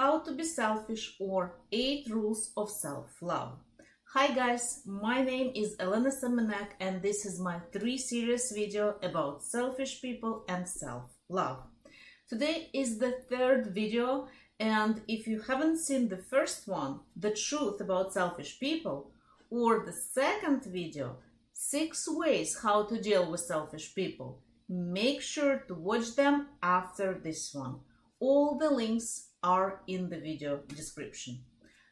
How to be selfish or 8 rules of self-love. Hi guys, my name is Elena Semenek and this is my 3 series video about selfish people and self-love. Today is the third video and if you haven't seen the first one, the truth about selfish people, or the second video, 6 ways how to deal with selfish people, make sure to watch them after this one. All the links are in the video description.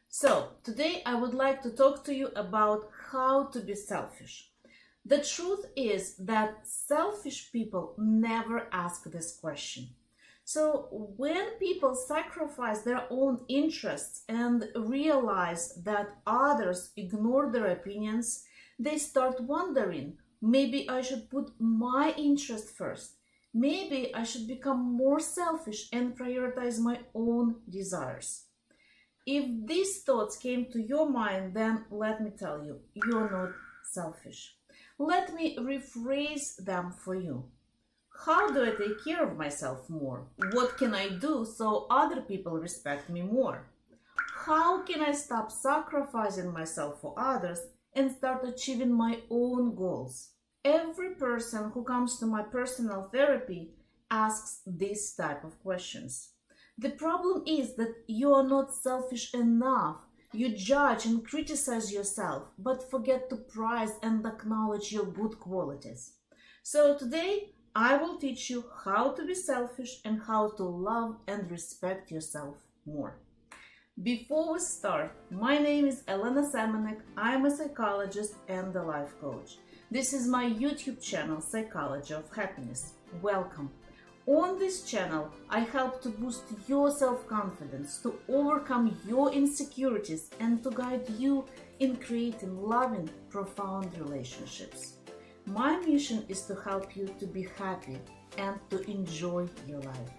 So, today I would like to talk to you about how to be selfish. The truth is that selfish people never ask this question. So, when people sacrifice their own interests and realize that others ignore their opinions, they start wondering maybe I should put my interest first Maybe I should become more selfish and prioritize my own desires. If these thoughts came to your mind, then let me tell you, you're not selfish. Let me rephrase them for you. How do I take care of myself more? What can I do so other people respect me more? How can I stop sacrificing myself for others and start achieving my own goals? Every person who comes to my personal therapy asks this type of questions. The problem is that you are not selfish enough. You judge and criticize yourself, but forget to prize and acknowledge your good qualities. So today, I will teach you how to be selfish and how to love and respect yourself more. Before we start, my name is Elena Semenek. I'm a psychologist and a life coach. This is my YouTube channel, Psychology of Happiness. Welcome. On this channel, I help to boost your self-confidence, to overcome your insecurities, and to guide you in creating loving, profound relationships. My mission is to help you to be happy and to enjoy your life.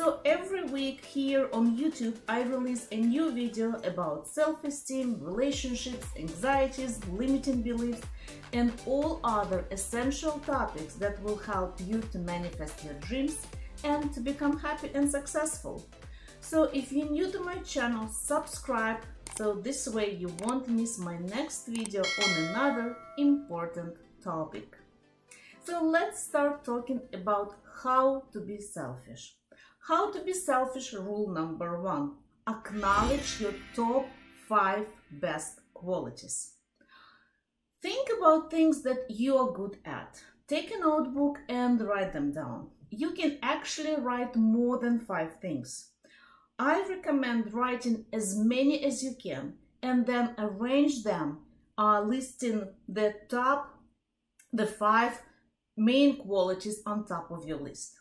So every week here on YouTube, I release a new video about self-esteem, relationships, anxieties, limiting beliefs, and all other essential topics that will help you to manifest your dreams and to become happy and successful. So if you're new to my channel, subscribe so this way you won't miss my next video on another important topic. So let's start talking about how to be selfish. How to be selfish rule number one. Acknowledge your top five best qualities. Think about things that you are good at. Take a notebook and write them down. You can actually write more than five things. I recommend writing as many as you can and then arrange them, uh, listing the top, the five main qualities on top of your list.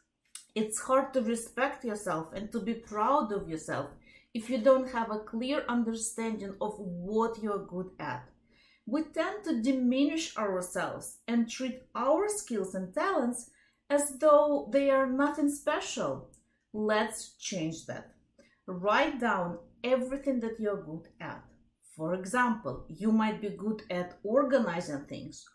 It's hard to respect yourself and to be proud of yourself if you don't have a clear understanding of what you're good at. We tend to diminish ourselves and treat our skills and talents as though they are nothing special. Let's change that. Write down everything that you're good at. For example, you might be good at organizing things,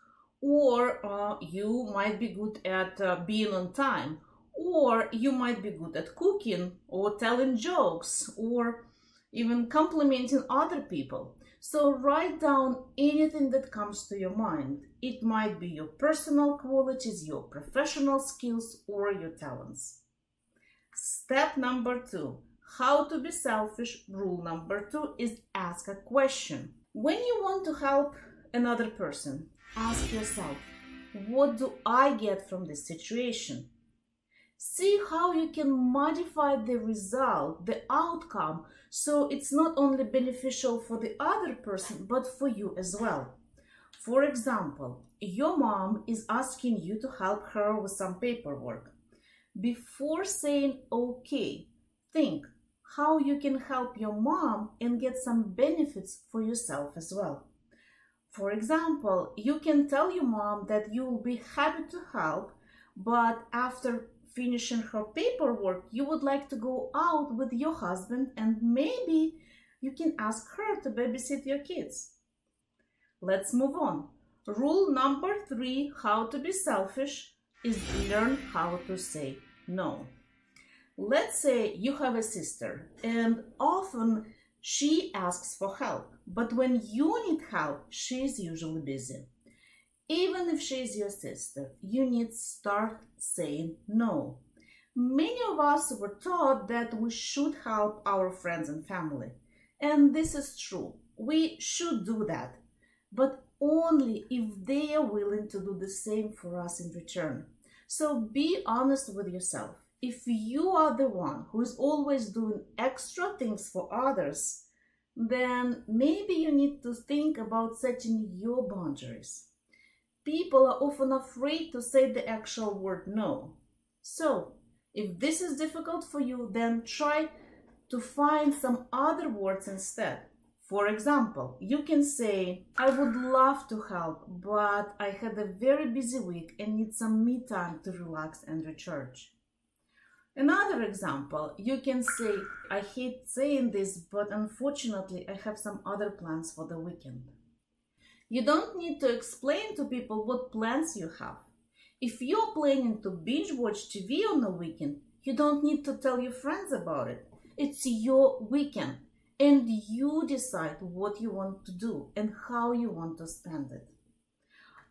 or uh, you might be good at uh, being on time, or you might be good at cooking or telling jokes or even complimenting other people. So write down anything that comes to your mind. It might be your personal qualities, your professional skills, or your talents. Step number two, how to be selfish. Rule number two is ask a question. When you want to help another person, ask yourself, what do I get from this situation? See how you can modify the result, the outcome, so it's not only beneficial for the other person, but for you as well. For example, your mom is asking you to help her with some paperwork. Before saying okay, think how you can help your mom and get some benefits for yourself as well. For example, you can tell your mom that you will be happy to help, but after finishing her paperwork, you would like to go out with your husband and maybe you can ask her to babysit your kids. Let's move on. Rule number three, how to be selfish, is learn how to say no. Let's say you have a sister and often she asks for help, but when you need help, she's usually busy. Even if she is your sister, you need to start saying no. Many of us were taught that we should help our friends and family. And this is true. We should do that. But only if they are willing to do the same for us in return. So be honest with yourself. If you are the one who is always doing extra things for others, then maybe you need to think about setting your boundaries. People are often afraid to say the actual word no. So, if this is difficult for you, then try to find some other words instead. For example, you can say, I would love to help, but I had a very busy week and need some me time to relax and recharge. Another example, you can say, I hate saying this, but unfortunately I have some other plans for the weekend. You don't need to explain to people what plans you have. If you're planning to binge watch TV on the weekend, you don't need to tell your friends about it. It's your weekend and you decide what you want to do and how you want to spend it.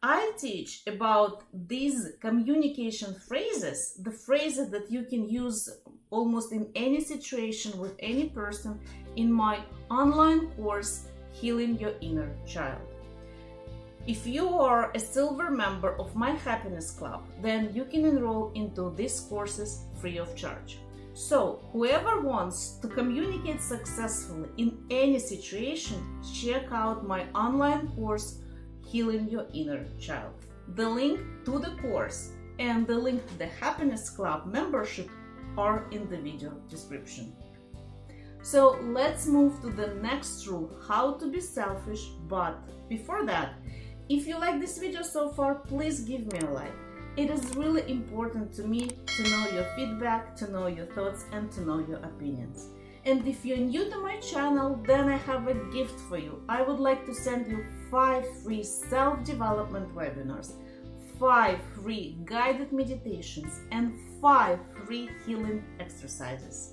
I teach about these communication phrases, the phrases that you can use almost in any situation with any person in my online course, Healing Your Inner Child. If you are a silver member of my happiness club, then you can enroll into these courses free of charge. So, whoever wants to communicate successfully in any situation, check out my online course, Healing Your Inner Child. The link to the course and the link to the Happiness Club membership are in the video description. So let's move to the next rule, how to be selfish, but before that, if you like this video so far, please give me a like. It is really important to me to know your feedback, to know your thoughts and to know your opinions. And if you're new to my channel, then I have a gift for you. I would like to send you 5 free self-development webinars, 5 free guided meditations and 5 free healing exercises.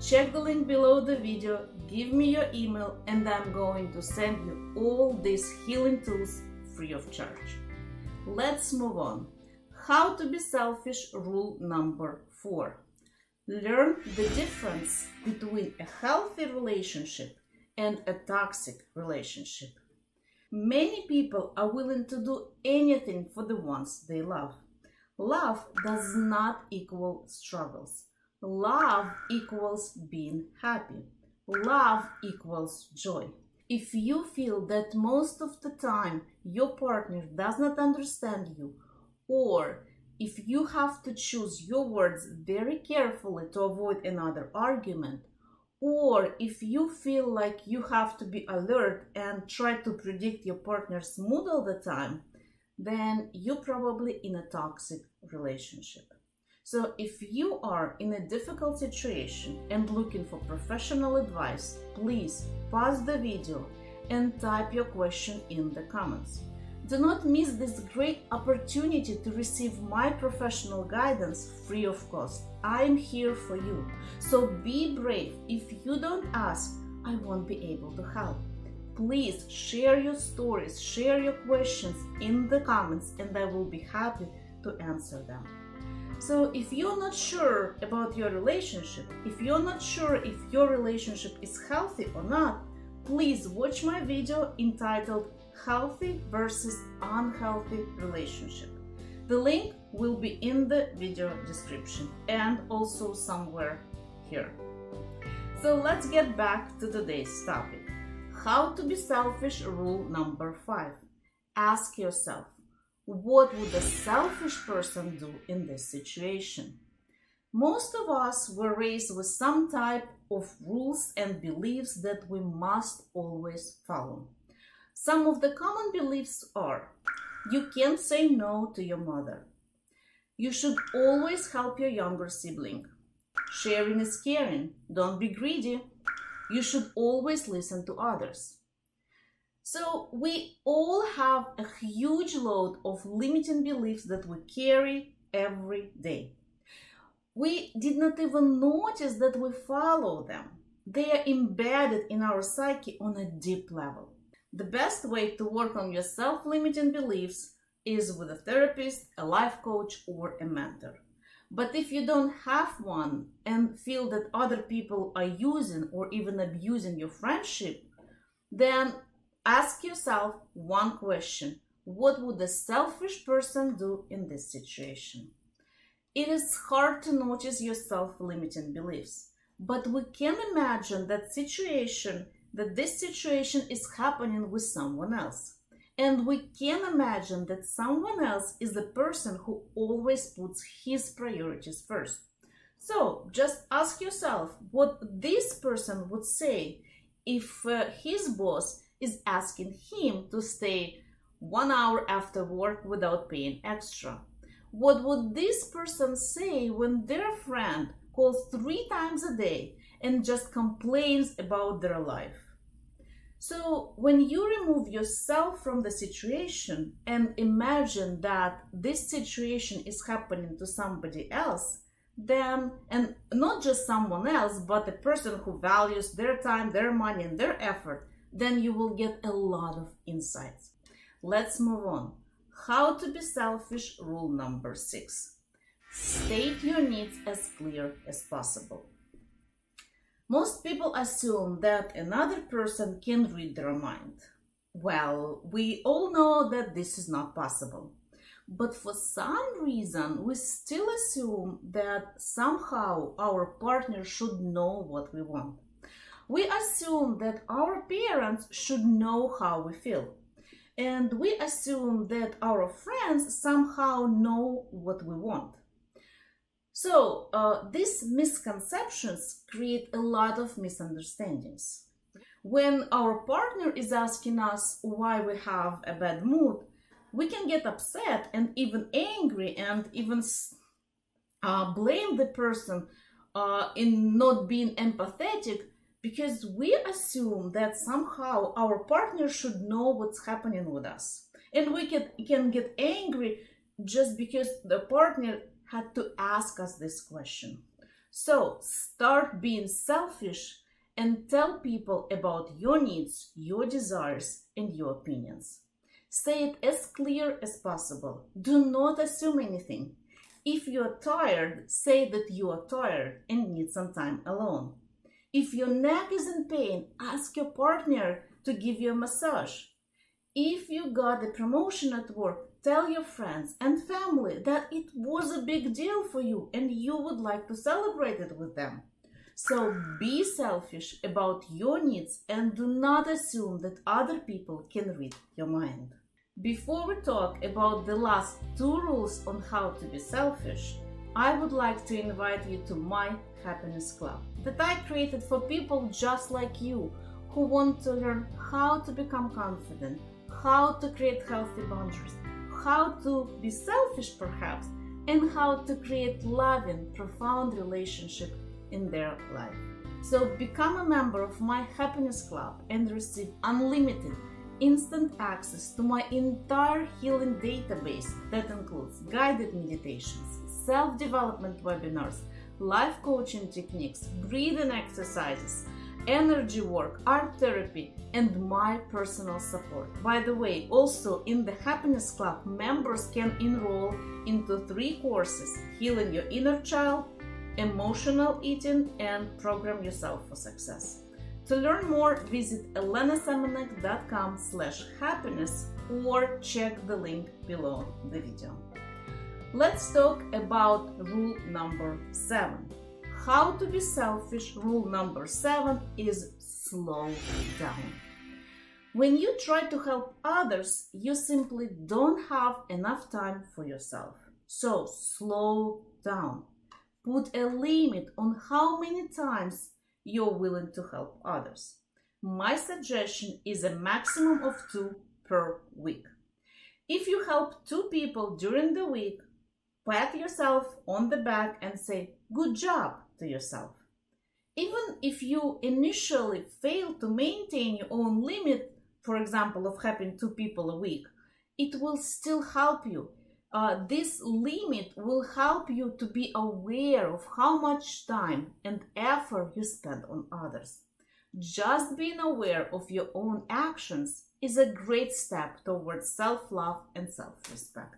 Check the link below the video, give me your email and I'm going to send you all these healing tools free of charge. Let's move on. How to be selfish rule number four. Learn the difference between a healthy relationship and a toxic relationship. Many people are willing to do anything for the ones they love. Love does not equal struggles. Love equals being happy. Love equals joy. If you feel that most of the time your partner does not understand you or if you have to choose your words very carefully to avoid another argument, or if you feel like you have to be alert and try to predict your partner's mood all the time, then you're probably in a toxic relationship. So if you are in a difficult situation and looking for professional advice, please pause the video and type your question in the comments. Do not miss this great opportunity to receive my professional guidance free of cost. I am here for you. So be brave. If you don't ask, I won't be able to help. Please share your stories, share your questions in the comments, and I will be happy to answer them. So, if you're not sure about your relationship, if you're not sure if your relationship is healthy or not, please watch my video entitled healthy versus unhealthy relationship. The link will be in the video description and also somewhere here. So let's get back to today's topic. How to be selfish rule number five. Ask yourself, what would a selfish person do in this situation? Most of us were raised with some type of rules and beliefs that we must always follow. Some of the common beliefs are you can't say no to your mother. You should always help your younger sibling. Sharing is caring. Don't be greedy. You should always listen to others. So we all have a huge load of limiting beliefs that we carry every day. We did not even notice that we follow them. They are embedded in our psyche on a deep level. The best way to work on your self limiting beliefs is with a therapist, a life coach, or a mentor. But if you don't have one and feel that other people are using or even abusing your friendship, then ask yourself one question What would a selfish person do in this situation? It is hard to notice your self limiting beliefs, but we can imagine that situation that this situation is happening with someone else. And we can imagine that someone else is the person who always puts his priorities first. So just ask yourself what this person would say if uh, his boss is asking him to stay one hour after work without paying extra. What would this person say when their friend calls three times a day and just complains about their life? So when you remove yourself from the situation and imagine that this situation is happening to somebody else, then, and not just someone else, but a person who values their time, their money, and their effort, then you will get a lot of insights. Let's move on. How to be selfish, rule number six. State your needs as clear as possible. Most people assume that another person can read their mind. Well, we all know that this is not possible. But for some reason, we still assume that somehow our partner should know what we want. We assume that our parents should know how we feel. And we assume that our friends somehow know what we want. So uh, these misconceptions create a lot of misunderstandings. When our partner is asking us why we have a bad mood, we can get upset and even angry and even uh, blame the person uh, in not being empathetic because we assume that somehow our partner should know what's happening with us. And we can, can get angry just because the partner had to ask us this question. So start being selfish and tell people about your needs, your desires, and your opinions. Say it as clear as possible. Do not assume anything. If you are tired, say that you are tired and need some time alone. If your neck is in pain, ask your partner to give you a massage. If you got a promotion at work, Tell your friends and family that it was a big deal for you and you would like to celebrate it with them. So be selfish about your needs and do not assume that other people can read your mind. Before we talk about the last two rules on how to be selfish, I would like to invite you to my Happiness Club that I created for people just like you who want to learn how to become confident, how to create healthy boundaries, how to be selfish perhaps, and how to create loving, profound relationship in their life. So become a member of my happiness club and receive unlimited instant access to my entire healing database that includes guided meditations, self-development webinars, life coaching techniques, breathing exercises, energy work, art therapy, and my personal support. By the way, also in the Happiness Club, members can enroll into three courses Healing Your Inner Child, Emotional Eating, and Program Yourself for Success. To learn more, visit elenasemenek.com slash happiness or check the link below the video. Let's talk about rule number seven how to be selfish, rule number seven is slow down. When you try to help others, you simply don't have enough time for yourself. So slow down. Put a limit on how many times you're willing to help others. My suggestion is a maximum of two per week. If you help two people during the week, pat yourself on the back and say, Good job to yourself. Even if you initially fail to maintain your own limit, for example, of helping two people a week, it will still help you uh, this limit will help you to be aware of how much time and effort you spend on others. Just being aware of your own actions is a great step towards self love and self respect.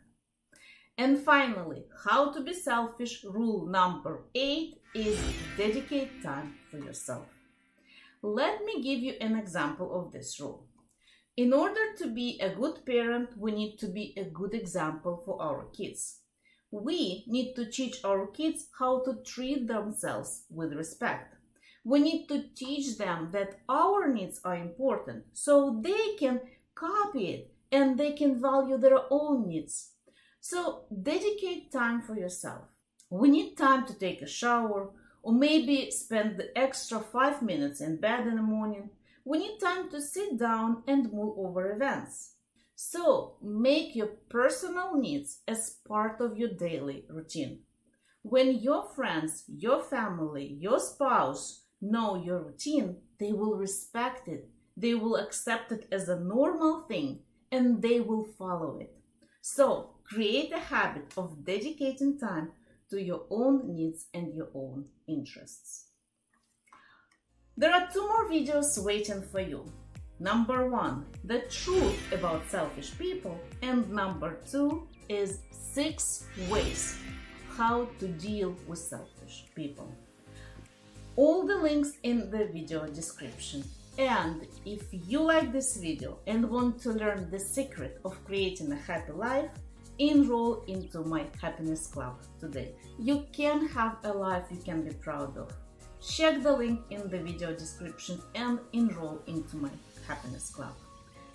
And finally, how to be selfish rule number eight is dedicate time for yourself. Let me give you an example of this rule. In order to be a good parent, we need to be a good example for our kids. We need to teach our kids how to treat themselves with respect. We need to teach them that our needs are important so they can copy it and they can value their own needs. So dedicate time for yourself. We need time to take a shower or maybe spend the extra five minutes in bed in the morning we need time to sit down and mull over events. So, make your personal needs as part of your daily routine. When your friends, your family, your spouse know your routine, they will respect it, they will accept it as a normal thing, and they will follow it. So, create a habit of dedicating time to your own needs and your own interests. There are two more videos waiting for you. Number one, the truth about selfish people. And number two is six ways how to deal with selfish people. All the links in the video description. And if you like this video and want to learn the secret of creating a happy life, enroll into my happiness club today. You can have a life you can be proud of. Check the link in the video description and enroll into my happiness club.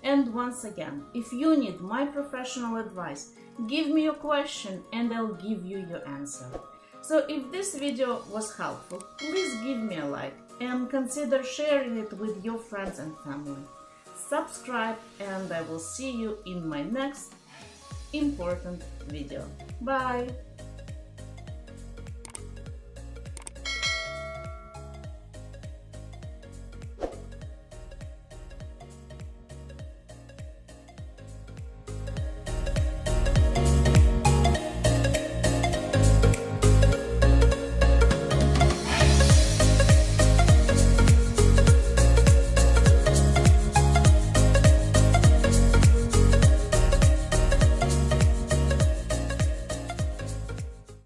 And once again, if you need my professional advice, give me your question and I'll give you your answer. So if this video was helpful, please give me a like and consider sharing it with your friends and family. Subscribe and I will see you in my next important video. Bye!